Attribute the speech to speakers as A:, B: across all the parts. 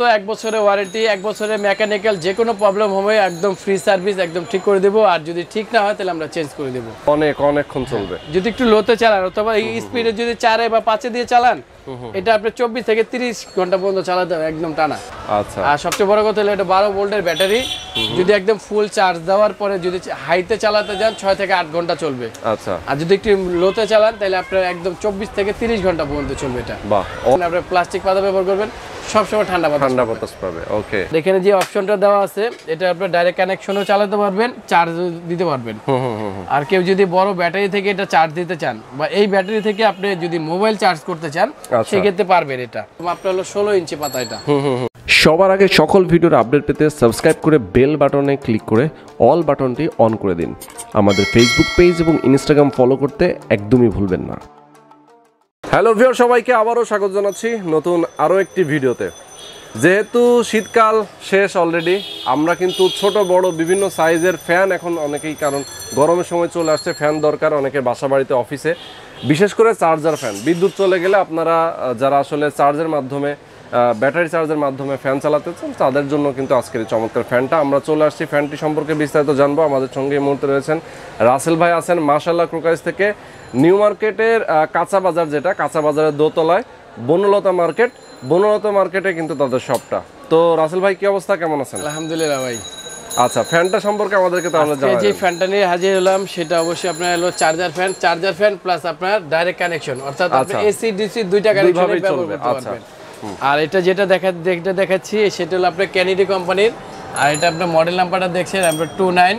A: মতো এক বছরের ওয়ারেন্টি এক বছরের মেকানিক্যাল যে কোনো প্রবলেম হবে একদম ফ্রি সার্ভিস একদম ঠিক করে দেবো। আর যদি ঠিক না হয় তাহলে আমরা চেঞ্জ করে দেবো।
B: অনেক অনেকক্ষণ চলবে।
A: যদি একটু লোতে চালান অথবা এই স্পিডে যদি চারে বা পাঁচে দিয়ে চালান এটা আপনি চব্বিশ থেকে তিরিশ ঘণ্টা পর্যন্ত চালাতে হবে একদম টানা।
B: আচ্ছা।
A: আর সবচেয়ে বড় কথা হলো এটা বারো ভোল্টের ব্যাটারি। যদি একদম ফুল চার্জ দেওয়ার পরে যদি হাইতে চালাতে যান ছয় থেকে আট ঘণ্টা চলবে।
B: আচ্ছা।
A: আর যদি একটু লোতে চালান তাহলে আপনার একদম চব্বিশ থেকে তিরিশ ঘণ্টা পর্যন্ত চলবে এটা।
B: ও,
A: আপনার প্লাস্টিক পাতা ব্যবহার করবেন। সবসময় ঠান্ডা পাতা
B: ঠান্ডা বাতাস পাবে ওকে
A: এখানে যে অপশনটা দেওয়া আছে এটা আপনার ডাইরেক্ট কানেকশনও চালাতে পারবেন চার্জ দিতে পারবেন। আর কেউ যদি বড় ব্যাটারি থেকে এটা চার্জ দিতে চান বা এই ব্যাটারি থেকে আপনি যদি মোবাইল চার্জ করতে চান
B: আচ্ছা।
A: সেক্ষেত্রে পারবেন এটা। আপনার হলো ষোলো ইঞ্চি পাতা এটা।
C: সবার আগে সকল ভিডিওর আপডেট পেতে সাবস্ক্রাইব করে বেল বাটনে ক্লিক করে অল বাটনটি অন করে দিন। আমাদের ফেসবুক পেজ এবং ইনস্টাগ্রাম ফলো করতে একদমই ভুলবেন না।
B: হ্যালো ভিউয়ার, সবাইকে আবারও স্বাগত জানাচ্ছি নতুন আরও একটি ভিডিওতে। যেহেতু শীতকাল শেষ অলরেডি আমরা কিন্তু ছোট বড় বিভিন্ন সাইজের ফ্যান এখন অনেকেই, কারণ গরমের সময় চলে আসছে, ফ্যান দরকার, অনেকে বাসা বাড়িতে অফিসে বিশেষ করে চার্জার ফ্যান বিদ্যুৎ চলে গেলে আপনারা যারা আসলে চার্জের মাধ্যমে ব্যাটারি চার্জের মাধ্যমে ফ্যান চালাতে চান তাদের জন্য কিন্তু আজকের এই চমৎকার ফ্যানটা আমরা চলে আসছি ফ্যানটি সম্পর্কে বিস্তারিত জানব। আমাদের সঙ্গে এই মুহূর্তে রয়েছেন রাসেল ভাই আছেন মাশাল্লাহ ক্রোকাইজ থেকে। নিউ মার্কেটের কাঁচা বাজার যেটা কাঁচা বাজারের দোতলায় বনলতা মার্কেট। বনলতা মার্কেটে কিন্তু তাদের শপটা তো রাসেল ভাই কি অবস্থা? কেমন আছেন?
A: আলহামদুলিল্লাহ ভাই।
B: আচ্ছা ফ্যানটা সম্পর্কে আমাদেরকে তাহলে
A: আজকে যে
B: জানাবেন
A: ফ্যানটা নিয়ে হাজির হলাম সেটা অবশ্যই আপনার হলো charger fan charger fan plus আপনার ডাইরেক্ট কানেকশন অর্থাৎ আপনি
B: আচ্ছা।
A: এসি ডিসি দুইটা কানেকশন ব্যবহার করতে
B: আচ্ছা।
A: পারবেন। আর এটা যেটা দেখা যেটা দেখাচ্ছি সেটা হলো আপনার ক্যানিডি কোম্পানির। আর এটা আপনার মডেল নাম্বারটা দেখছেন আপনার two nine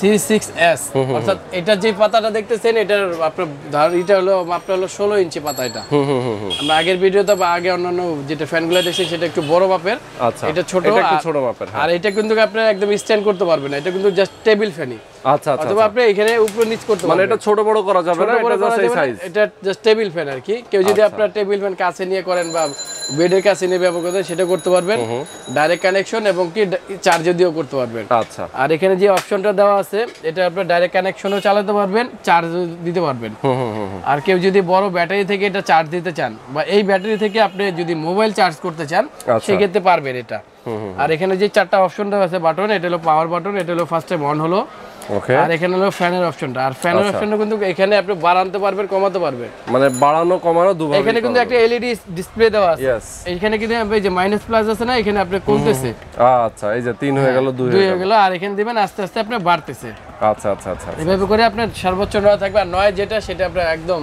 A: three six S অর্থাৎ এটা যে পাতাটা দেখতেছেন এটার আপনার ধর এটা হলো আপনার হলো ষোলো ইঞ্চি পাতা এটা। আমরা আগের ভিডিওতে বা আগে অন্যান্য যেটা ফ্যানগুলো দেখছেন সেটা একটু বড় মাপের।
B: আচ্ছা
A: এটা ছোট
B: ছোট মাপের হ্যাঁ।
A: আর এটা কিন্তু আপনি একদম স্ট্যান্ড করতে পারবেন না। এটা কিন্তু জাস্ট টেবিল ফ্যানই
B: আচ্ছা আচ্ছা
A: অথবা আপনি এখানে উপরে নিচ করতে
B: মানে এটা ছোট বড় করা যাবে না এটা জাস্ট এই সাইজ
A: এটা জাস্ট টেবিল ফ্যান আর কি। কেউ যদি আপনার টেবিল ফ্যান কাছে নিয়ে করেন বা বেডের কাছে নিয়ে ব্যবহার করতে সেটা করতে পারবেন। ডাইরেক্ট কানেকশন এবং কি চার্জে দিয়েও করতে পারবেন।
B: আচ্ছা।
A: আর এখানে যে অপশনটা দেওয়া আছে এটা আপনার ডাইরেক্ট কানেকশনও চালাতে পারবেন চার্জ দিতে পারবেন। আর কেউ যদি বড় ব্যাটারি থেকে এটা চার্জ দিতে চান বা এই ব্যাটারি থেকে আপনি যদি মোবাইল চার্জ করতে চান
B: আচ্ছা।
A: সেক্ষেত্রে পারবেন এটা। আর এখানে যে চারটা অপশন দেওয়া আছে বাটন এটা হলো পাওয়ার বাটন এটা হলো ফার্স্ট টাইম অন হলো। আর এখানে হলো ফ্যানের অপশনটা। আর ফ্যানের
B: আচ্ছা।
A: অপশনটা কিন্তু এখানে আপনি বাড়াতে পারবেন কমাতে পারবেন।
B: মানে বাড়ানো কমানো দুভাবে
A: এখানে কিন্তু একটা এলইডি ডিসপ্লে দেওয়া আছে। এখানে কিন্তু এই যে মাইনাস প্লাস আছে না এখানে আপনি কমতেছে
B: আচ্ছা এই যে তিন হয়ে গেল দুই
A: দুই
B: হয়ে
A: হয়ে
B: গেল।
A: গেল আর এখানে দিবেন আস্তে আস্তে আপনি বাড়তেছে।
B: আচ্ছা আচ্ছা আচ্ছা আচ্ছা।
A: এভাবে করে আপনার সর্বোচ্চ নয় থাকবে আর নয় যেটা সেটা আপনার একদম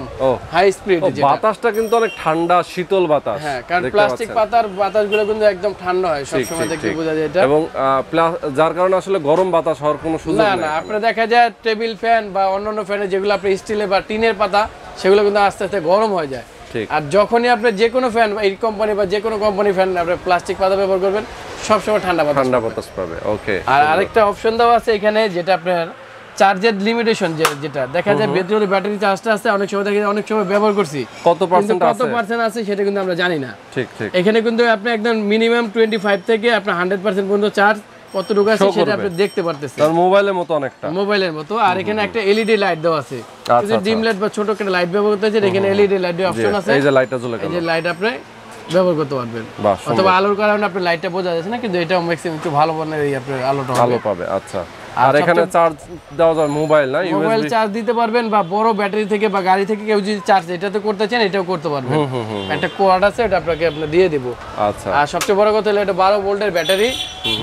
A: হাই স্পিড যেটা।
B: বাতাসটা কিন্তু অনেক ঠান্ডা শীতল বাতাস।
A: হ্যাঁ কারণ প্লাস্টিক পাতার বাতাসগুলো কিন্তু একদম ঠান্ডা হয়
B: ঠিক,
A: সবসময়
B: ঠিক,
A: বোঝা যায় এটা।
B: এবং যার কারণে আসলে গরম বাতাস হওয়ার কোনো সুযোগ
A: না না আপনার দেখা যায় টেবিল ফ্যান বা অন্যান্য ফ্যানে যেগুলো আপনি স্টিলের বা টিনের পাতা সেগুলো কিন্তু আস্তে আস্তে গরম হয়ে যায়। আর যখনই আপনি যে কোনো ফ্যান এই কোম্পানি বা যে কোনো কোম্পানি ফ্যান আপনি প্লাস্টিক পাতা ব্যবহার করবেন সবসময় ঠান্ডা
B: ঠান্ডা বাতাস পাবে ওকে
A: আর আরেকটা অপশন দেওয়া আছে এখানে যেটা আপনার চার্জের লিমিটেশন যেটা দেখা যায় ভেতরে ব্যাটারি চার্জটা আছে অনেক সময় দেখা যায় অনেক সময় ব্যবহার করছি।
B: কত পার্সেন্ট
A: কত পার্সেন্ট আছে সেটা কিন্তু আমরা জানি না।
B: ঠিক ঠিক।
A: এখানে কিন্তু আপনি একদম মিনিমাম টোয়েন্টি ফাইভ থেকে আপনার হান্ড্রেড পার্সেন্ট পর্যন্ত চার্জ কতটুকু আছে সেটা আপনি দেখতে পারতেছেন।
B: তার মোবাইলের মতো অনেকটা।
A: মোবাইলের মতো। আর এখানে একটা এলইডি লাইট দেওয়া আছে।
B: আচ্ছা,
A: ডিম লাইট বা ছোট একটা লাইট ব্যবহার করতে চান এখানে এলইডি লাইটের
B: জি,
A: অপশন আছে।
B: এই যে লাইটটা জ্বলে
A: এই যে লাইট আপনি ব্যবহার করতে পারবেন। অথবা আলোর কারণে আপনার লাইটটা বোঝা যাচ্ছে না কিন্তু এটা ম্যাক্সিমাম একটু ভালো মানের আপনার আলোটা
B: পাবে আচ্ছা।
A: আর
B: এখানে চার্জ দেওয়া যায় মোবাইল না
A: মোবাইল চার্জ দিতে পারবেন বা বড় ব্যাটারি থেকে বা গাড়ি থেকে কেউ যদি চার্জ এটাতে করতে চান এটাও করতে পারবেন। একটা কোয়াড আছে এটা আপনাকে আপনি দিয়ে দিব।
B: আচ্ছা।
A: আর সবচেয়ে বড় কথা হলো এটা বারো ভোল্টের ব্যাটারি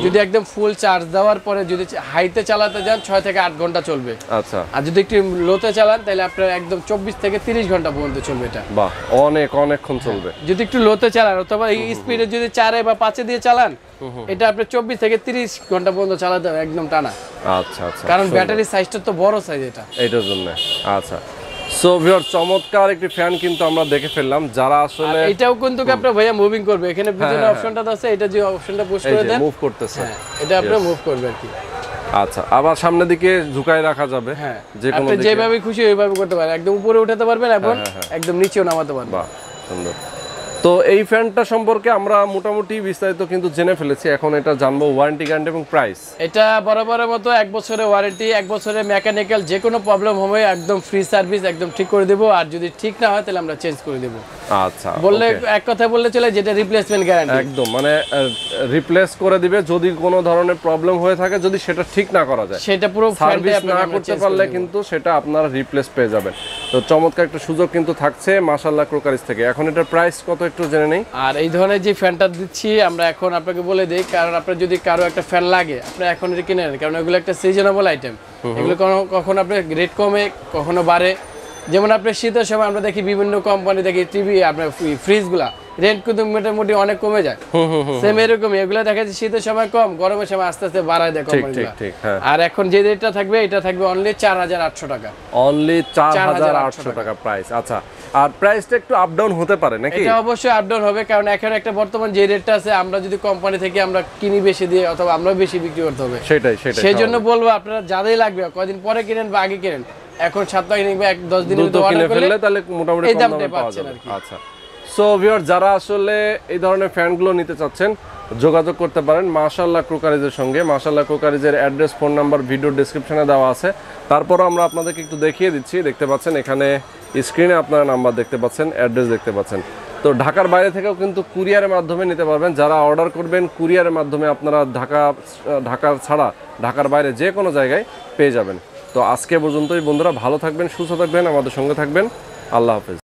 A: যদি একদম ফুল চার্জ দেওয়ার পরে যদি হাইতে চালাতে যান ছয় থেকে আট ঘণ্টা চলবে।
B: আচ্ছা।
A: আর যদি একটু লোতে চালান তাহলে আপনার একদম চব্বিশ থেকে তিরিশ ঘণ্টা পর্যন্ত চলবে এটা।
B: বাহ অনেক অনেকক্ষণ চলবে।
A: যদি একটু লোতে চালান অথবা এই স্পিডে যদি চারে বা পাঁচে দিয়ে চালান এটা আপনার চব্বিশ থেকে তিরিশ ঘণ্টা পর্যন্ত চালাতে হবে একদম টানা।
B: আচ্ছা আচ্ছা
A: কারণ ব্যাটারির সাইজটা তো বড় সাইজ এটা।
B: এইটার জন্য আচ্ছা। সো ভিউয়ার চমৎকার একটি ফ্যান কিন্তু আমরা দেখে ফেললাম। যারা আসলে
A: এটাও কিন্তু আপনার ভাইয়া মুভিং করবে? এখানে পিছনে অপশনটা আছে এটা যে অপশনটা পুশ করে দেন।
B: মুভ করতেছে।
A: হ্যাঁ, এটা আপনার মুভ করবে আর কি।
B: আচ্ছা আবার সামনের দিকে ঝুঁকায় রাখা যাবে।
A: হ্যাঁ
B: যে কোনো
A: আপনি যেভাবে খুশি ওইভাবে করতে পারেন। একদম উপরে উঠাতে পারবেন এবং একদম নিচেও নামাতে পারবেন।
B: বাহ সুন্দর। তো এই ফ্যানটা সম্পর্কে আমরা মোটামুটি বিস্তারিত কিন্তু জেনে ফেলেছি। এখন এটা জানব ওয়ারেন্টি গ্যারান্টি এবং প্রাইস
A: এটা বরাবরের মতো এক বছরের ওয়ারেন্টি এক বছরের মেকানিক্যাল যে কোনো প্রবলেম হবে একদম ফ্রি সার্ভিস একদম ঠিক করে দেবো। আর যদি ঠিক না হয় তাহলে আমরা চেঞ্জ করে দেবো।
B: আচ্ছা
A: বললে এক কথা বললে চলে যেটা রিপ্লেসমেন্ট গ্যারান্টি
B: একদম মানে রিপ্লেস করে দিবে যদি কোনো ধরনের প্রবলেম হয়ে থাকে যদি সেটা ঠিক না করা যায়।
A: সেটা পুরো
B: সার্ভিস না করতে পারলে কিন্তু সেটা আপনারা রিপ্লেস পেয়ে যাবেন। তো চমৎকার একটা সুযোগ কিন্তু থাকছে মাশাল্লাহ ক্রোকারিজ থেকে। এখন এটার প্রাইস কত একটু জেনে নেই?
A: আর এই ধরনের যে ফ্যানটা দিচ্ছি আমরা এখন আপনাকে বলে দিই কারণ আপনার যদি কারও একটা ফ্যান লাগে আপনি এখন এটা কিনে নেন কারণ এগুলো একটা সিজনেবল আইটেম এগুলো কখনো আপনার রেট কমে কখনো বাড়ে। যেমন আপনার শীতের সময় আমরা দেখি বিভিন্ন কোম্পানি দেখি টিভি আপনার ফ্রিজগুলা রেন্ট কিন্তু মোটামুটি অনেক কমে যায়। সেম এরকমই। এগুলো দেখা যাচ্ছে শীতের সময় কম গরমের সময় আস্তে আস্তে বাড়ায় দেয় কোম্পানিগুলা
B: হ্যাঁ।
A: আর এখন যে রেটটা থাকবে এটা থাকবে অনলি চার হাজার আটশো টাকা।
B: অনলি চার হাজার
A: 4,800
B: আটশো টাকা। প্রাইস আচ্ছা আর প্রাইসটা একটু আপ ডাউন হতে পারে নাকি?
A: এটা অবশ্যই আপডাউন হবে কারণ এখন একটা বর্তমান যে রেটটা আছে আমরা যদি কোম্পানি থেকে আমরা কিনি বেশি দিয়ে অথবা আমরা বেশি বিক্রি করতে হবে।
B: সেটাই সেটাই
A: সেই জন্য বলব আপনারা যাদের লাগবে কদিন পরে কিনেন বা আগে কিনেন এখন সপ্তাহে কিনেন বা এক দশ মধ্যে
B: কিনে ফেললে তাহলে মোটামুটি
A: এই
B: কম দামে পাওয়া
A: পাচ্ছেন
B: যাবে।
A: আর কি।
B: আচ্ছা। সো ভিউয়ার যারা আসলে এই ধরনের ফ্যানগুলো নিতে চাচ্ছেন যোগাযোগ করতে পারেন মাশাল্লাহ ক্রোকারিজের সঙ্গে। মাশাল্লাহ ক্রোকারিজের অ্যাড্রেস, ফোন নাম্বার ভিডিও ডেসক্রিপশনে দেওয়া আছে। তারপরও আমরা আপনাদেরকে একটু দেখিয়ে দিচ্ছি। দেখতে পাচ্ছেন, এখানে স্ক্রিনে আপনারা নাম্বার দেখতে পাচ্ছেন অ্যাড্রেস দেখতে পাচ্ছেন। তো ঢাকার বাইরে থেকেও কিন্তু কুরিয়ারের মাধ্যমে নিতে পারবেন। যারা অর্ডার করবেন কুরিয়ারের মাধ্যমে আপনারা ঢাকা ঢাকার ছাড়া ঢাকার বাইরে যে কোনো জায়গায় পেয়ে যাবেন। তো আজকে পর্যন্তই বন্ধুরা, ভালো থাকবেন, সুস্থ থাকবেন, আমাদের সঙ্গে থাকবেন। আল্লাহ হাফেজ।